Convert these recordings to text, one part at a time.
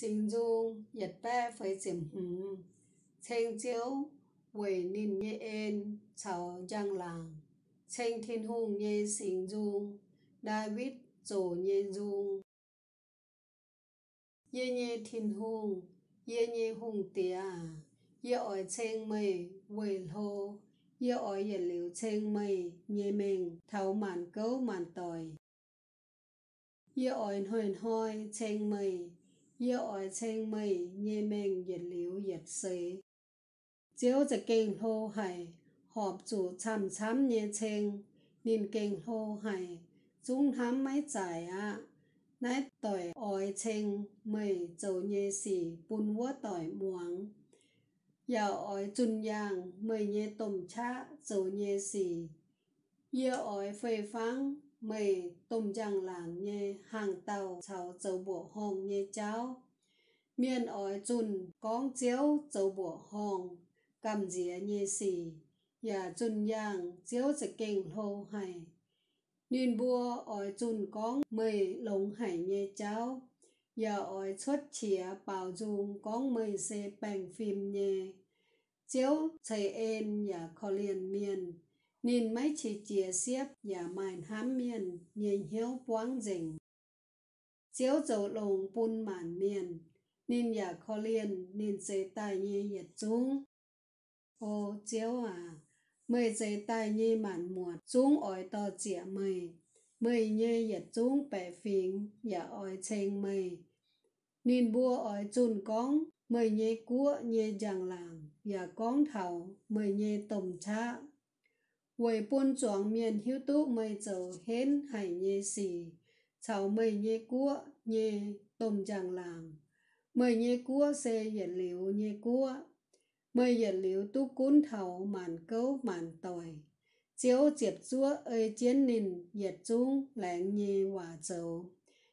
Sinh dung nhật ba phải chìm hứng Chênh chiếu Quỷ nín nhé ên Cháu giang làng Chênh thiên hùng nhé sinh dung David dỗ nhé dung Yê nhé thiên hùng Yê nhé hùng tía Yê ỏi chênh mây Quỷ lô Yê ỏi yết liu chênh mây Nhé mình thảo màn cấu màn tòi Yê ỏi huyền hoi chênh mây 要愛青梅，夜明月了月時。照隻鏡好係合住沉沉夜清，面鏡好係中肯咪 dài ạ. Nãy tuổi ỏi chênh mây dầu nhẹ xỉ bùn vua tỏi muống. Giờ ỏi chun yang mây như tôm chá dầu nhẹ xỉ. yêu ỏi phê phang mày tôm giang làng nhé, hàng tàu cháu cháu bộ hồng nhé cháu. Miền ói chun, con chiếu cháu bộ hồng. Cầm dĩa nhé xì nhà chun giang chiếu sẽ kinh hô hay nên bua ói chun con mày lồng hải nhé cháu. Giờ ói xuất chĩa bảo dùng con mày sẽ bành phim nhé. Chiếu chạy em nhà khó liền miền nên mấy chị chia xếp và màn hám miền nhìn hiếu quáng rình. Chiếu dầu lồng bún màn miền nên nhà khó liền nên dây tài như nhiệt chúng ô, chiếu à mười dây tài như màn muột chúng ỏi to chĩa mười mười như nhiệt chúng bẻ phình và ỏi chênh mười nên bua ỏi chun con mười như cua như giang làng và con thầu mười như tôm cha วยปนจองเมียนหิวตุไม่เจ้าเห็นไห่เยสีเฉาไม่เยกัวเยต้มจางลางไม่เยกัวเซเหยียนหลิวเยกัวไม่เหยียนหลิวตุกุ้นเถาหมันเก้าหมันต่อยเจียวเจียบจั้วเอยเจียนนินเหยียดจุ้งแหลงเยหว่าเจ้า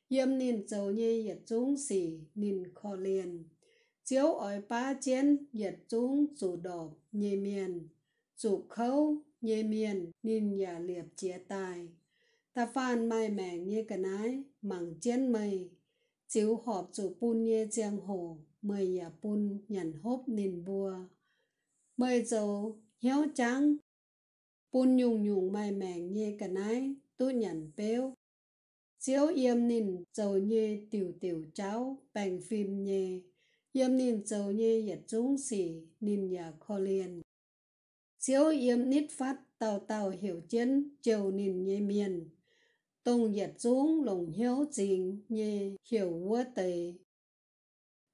เยี่ยมนินเจ้าเยเหยียดจุ้งสีนินคอเลียนเจียวอ้อยป้าเจียนเหยียดจุ้งสู่ดอบเยเมียน chủ khâu, nhê miền nên nhà liệp chia tài. Ta phan mai mèng như cái nái, mảng chén mây. Chiếu họp chủ pun nhê giang hồ mời nhà pun nhận hốp nền bùa. Mời dầu hiếu trắng pun nhung nhung mai mèng như cái nái, tu nhận béo chiếu yêm nìn dầu nhê tiểu tiểu cháu bành phim nhê. Yêm nìn dầu nhê yết chúng xỉ nìn nhà kho liền chiếu yếm nít phát tàu tàu hiểu chiến chiều nìn nhé miền. Tông yết dũng lồng hiếu trình nhé hiểu vua tề.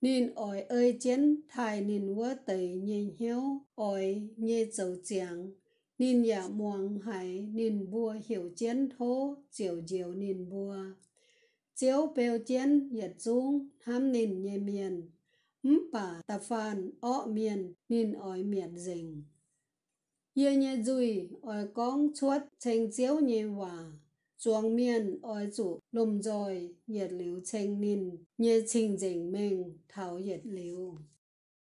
Nín ỏi ơi chiến thai nín vua tề nhé hiếu ỏi nhé dầu chàng nín ya muang hải, nín vua hiểu chiến thô, chiều chiều nín vua. Chiếu bèo chiến yết dũng ham nín nhé miền. Bà ta phan ọ miền, nín ỏi miệt rình yên nhẹ dùi ỏi con chuột chênh chiếu nhẹ hòa chuông miên ỏi chủ lùm rồi nhiệt liu chênh nín nhẹ trình dình mình thảo nhiệt liu.